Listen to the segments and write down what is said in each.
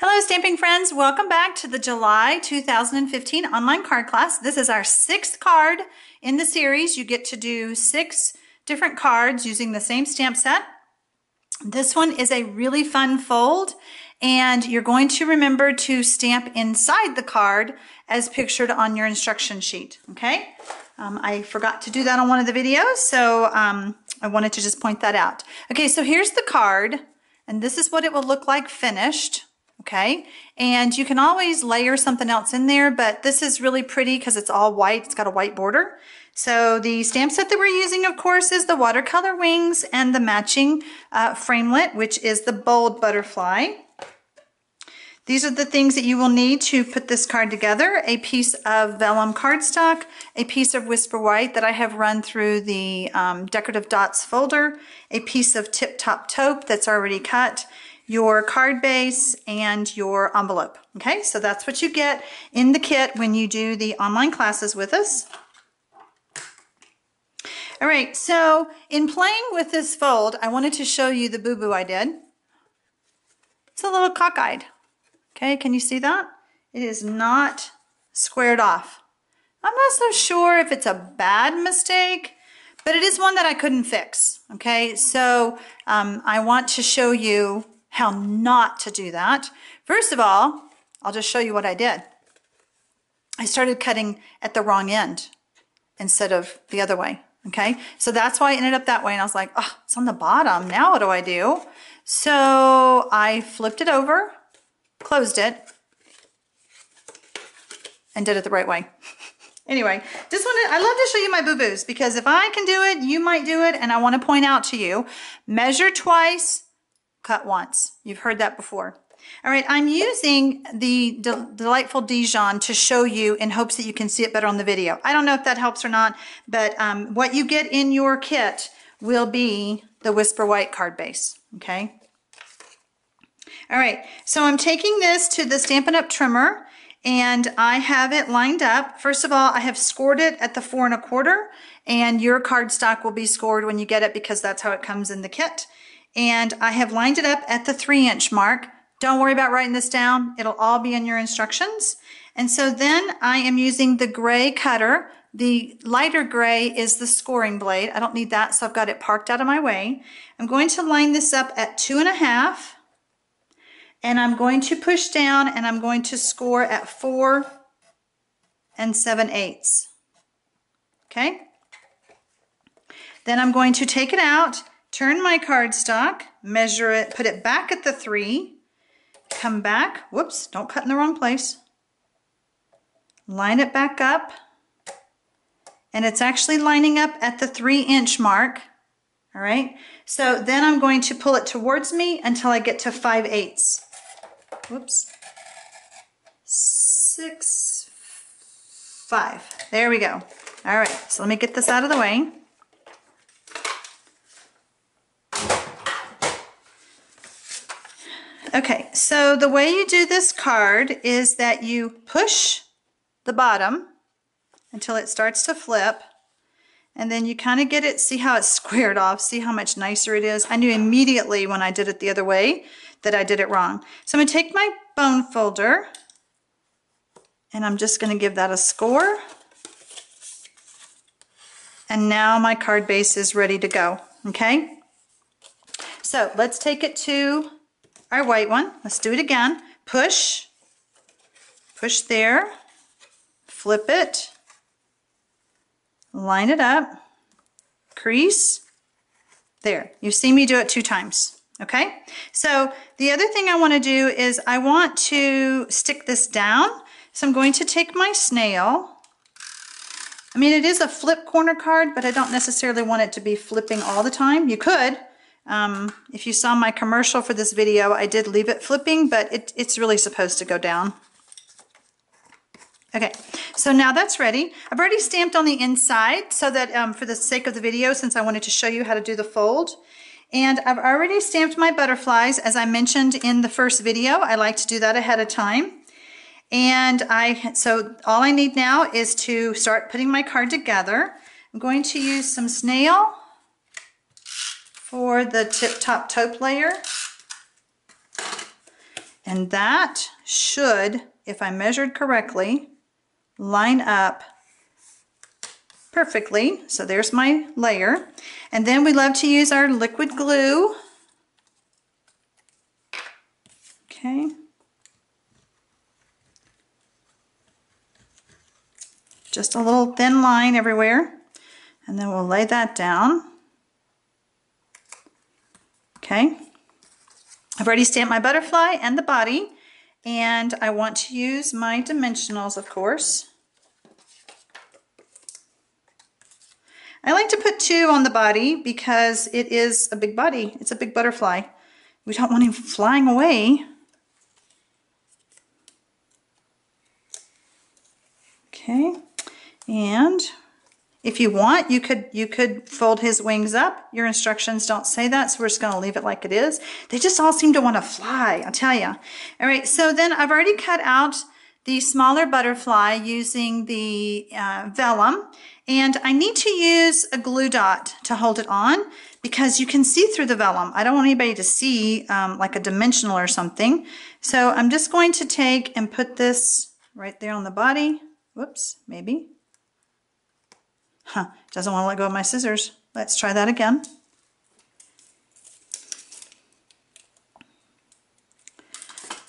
Hello stamping friends, welcome back to the July 2015 online card class. This is our sixth card in the series. You get to do six different cards using the same stamp set. This one is a really fun fold and you're going to remember to stamp inside the card as pictured on your instruction sheet, okay? Um, I forgot to do that on one of the videos, so um, I wanted to just point that out. Okay, so here's the card, and this is what it will look like finished okay? And you can always layer something else in there, but this is really pretty because it's all white. It's got a white border. So the stamp set that we're using, of course, is the watercolor wings and the matching uh, framelit, which is the bold butterfly. These are the things that you will need to put this card together. A piece of vellum cardstock, a piece of Whisper White that I have run through the um, Decorative Dots folder, a piece of Tip Top Taupe that's already cut, your card base, and your envelope. Okay, so that's what you get in the kit when you do the online classes with us. All right, so in playing with this fold, I wanted to show you the boo-boo I did. It's a little cockeyed. Okay, can you see that? It is not squared off. I'm not so sure if it's a bad mistake, but it is one that I couldn't fix. Okay, so um, I want to show you how not to do that. First of all, I'll just show you what I did. I started cutting at the wrong end instead of the other way. Okay, so that's why I ended up that way. And I was like, oh, it's on the bottom. Now what do I do? So I flipped it over, closed it, and did it the right way. anyway, just wanted, I love to show you my boo-boos because if I can do it, you might do it. And I want to point out to you, measure twice, cut once. You've heard that before. All right, I'm using the De Delightful Dijon to show you in hopes that you can see it better on the video. I don't know if that helps or not, but um, what you get in your kit will be the Whisper White card base, okay? All right, so I'm taking this to the Stampin' Up! trimmer and I have it lined up. First of all, I have scored it at the four and a quarter and your cardstock will be scored when you get it because that's how it comes in the kit and I have lined it up at the three inch mark. Don't worry about writing this down. It'll all be in your instructions. And so then I am using the gray cutter. The lighter gray is the scoring blade. I don't need that, so I've got it parked out of my way. I'm going to line this up at two and a half, and I'm going to push down and I'm going to score at four and seven eighths. Okay? Then I'm going to take it out turn my cardstock, measure it, put it back at the three, come back, whoops, don't cut in the wrong place, line it back up, and it's actually lining up at the three inch mark, all right? So then I'm going to pull it towards me until I get to 5 eighths. Whoops. Six, five. There we go. All right, so let me get this out of the way. Okay, so the way you do this card is that you push the bottom until it starts to flip and then you kind of get it, see how it's squared off, see how much nicer it is. I knew immediately when I did it the other way that I did it wrong. So I'm going to take my bone folder and I'm just going to give that a score. And now my card base is ready to go, okay? So let's take it to our white one. Let's do it again. Push, push there, flip it, line it up, crease, there. You've seen me do it two times, okay? So the other thing I want to do is I want to stick this down. So I'm going to take my snail. I mean, it is a flip corner card, but I don't necessarily want it to be flipping all the time. You could, um, if you saw my commercial for this video, I did leave it flipping, but it, it's really supposed to go down. Okay, so now that's ready. I've already stamped on the inside so that um, for the sake of the video, since I wanted to show you how to do the fold. And I've already stamped my butterflies, as I mentioned in the first video. I like to do that ahead of time. And I, so all I need now is to start putting my card together. I'm going to use some snail for the Tip Top Taupe layer. And that should, if I measured correctly, line up perfectly. So there's my layer. And then we love to use our liquid glue. Okay. Just a little thin line everywhere. And then we'll lay that down. Okay. I've already stamped my butterfly and the body. And I want to use my dimensionals, of course. I like to put two on the body because it is a big body. It's a big butterfly. We don't want him flying away. Okay, and if you want, you could you could fold his wings up. Your instructions don't say that, so we're just going to leave it like it is. They just all seem to want to fly, I'll tell you. All right, so then I've already cut out the smaller butterfly using the uh, vellum, and I need to use a glue dot to hold it on because you can see through the vellum. I don't want anybody to see um, like a dimensional or something. So I'm just going to take and put this right there on the body. Whoops, maybe. Huh, doesn't want to let go of my scissors. Let's try that again.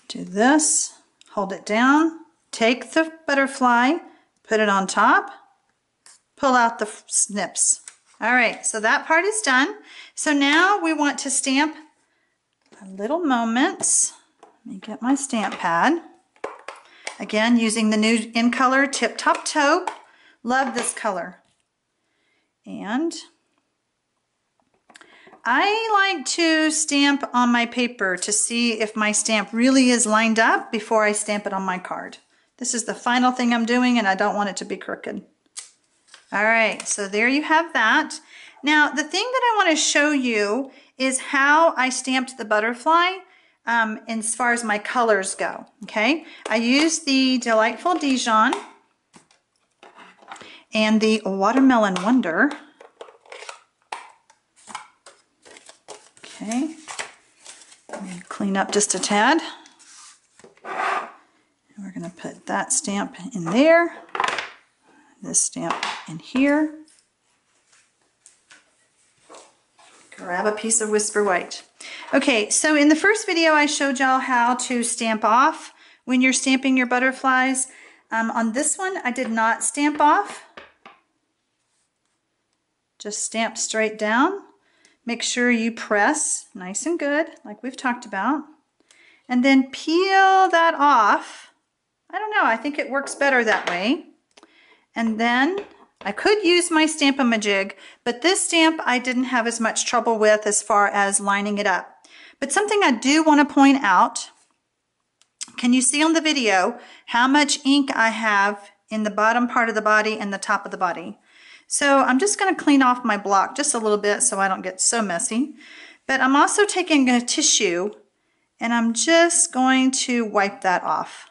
Do this, hold it down, take the butterfly, put it on top, pull out the snips. All right, so that part is done. So now we want to stamp a little moments. Let me get my stamp pad. Again, using the new in color Tip Top Taupe. Love this color. And I like to stamp on my paper to see if my stamp really is lined up before I stamp it on my card. This is the final thing I'm doing and I don't want it to be crooked. All right, so there you have that. Now, the thing that I want to show you is how I stamped the butterfly um, as far as my colors go, okay? I used the Delightful Dijon and the Watermelon Wonder. Okay, clean up just a tad. And we're going to put that stamp in there, this stamp in here. Grab a piece of Whisper White. Okay, so in the first video I showed y'all how to stamp off when you're stamping your butterflies. Um, on this one I did not stamp off. Just stamp straight down. Make sure you press nice and good like we've talked about. And then peel that off. I don't know, I think it works better that way. And then I could use my Stamp-A-Majig, but this stamp I didn't have as much trouble with as far as lining it up. But something I do want to point out, can you see on the video how much ink I have in the bottom part of the body and the top of the body? So I'm just going to clean off my block just a little bit so I don't get so messy. But I'm also taking a tissue and I'm just going to wipe that off.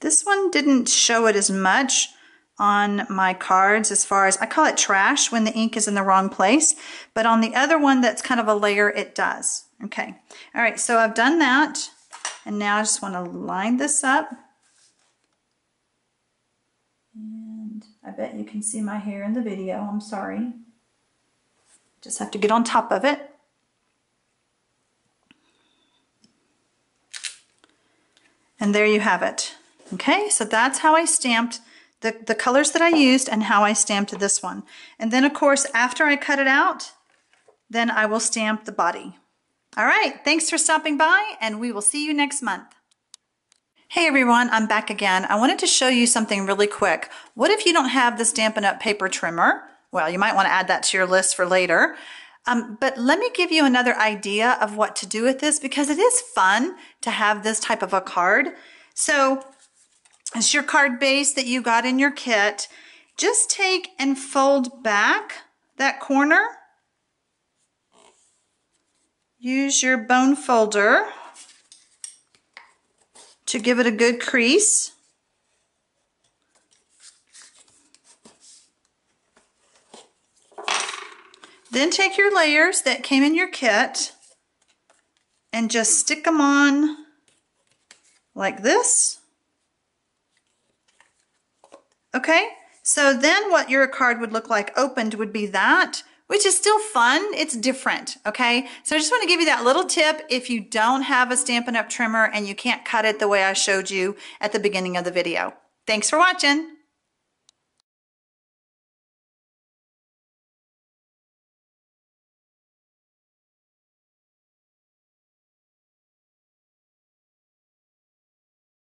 This one didn't show it as much on my cards as far as, I call it trash when the ink is in the wrong place, but on the other one that's kind of a layer, it does. Okay, all right, so I've done that, and now I just want to line this up. I bet you can see my hair in the video, I'm sorry. Just have to get on top of it. And there you have it. Okay, so that's how I stamped the, the colors that I used and how I stamped this one. And then of course, after I cut it out, then I will stamp the body. All right, thanks for stopping by and we will see you next month. Hey everyone, I'm back again. I wanted to show you something really quick. What if you don't have the Stampin' Up! paper trimmer? Well, you might want to add that to your list for later. Um, but let me give you another idea of what to do with this because it is fun to have this type of a card. So it's your card base that you got in your kit. Just take and fold back that corner. Use your bone folder to give it a good crease. Then take your layers that came in your kit and just stick them on like this. Okay, so then what your card would look like opened would be that, which is still fun. It's different, okay? So I just want to give you that little tip if you don't have a Stampin' Up! trimmer and you can't cut it the way I showed you at the beginning of the video. Thanks for watching.